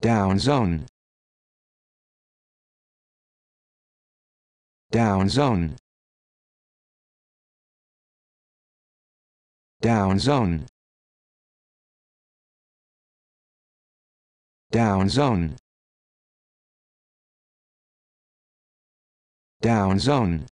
down zone. Down zone. Down zone. Down zone. Down zone.